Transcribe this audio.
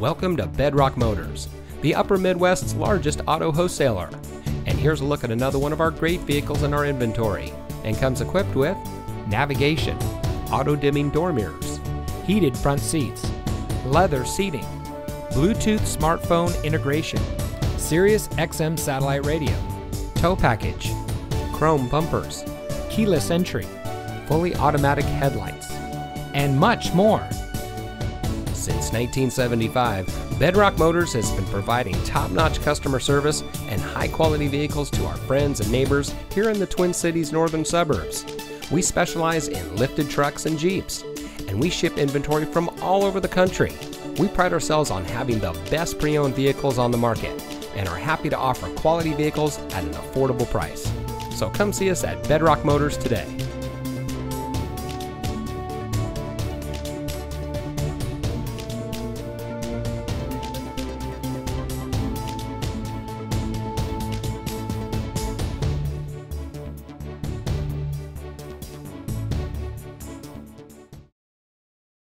Welcome to Bedrock Motors, the Upper Midwest's largest auto wholesaler. And here's a look at another one of our great vehicles in our inventory and comes equipped with navigation, auto dimming door mirrors, heated front seats, leather seating, Bluetooth smartphone integration, Sirius XM satellite radio, tow package, chrome bumpers, keyless entry, fully automatic headlights, and much more. Since 1975, Bedrock Motors has been providing top notch customer service and high quality vehicles to our friends and neighbors here in the Twin Cities northern suburbs. We specialize in lifted trucks and Jeeps, and we ship inventory from all over the country. We pride ourselves on having the best pre owned vehicles on the market and are happy to offer quality vehicles at an affordable price. So come see us at Bedrock Motors today.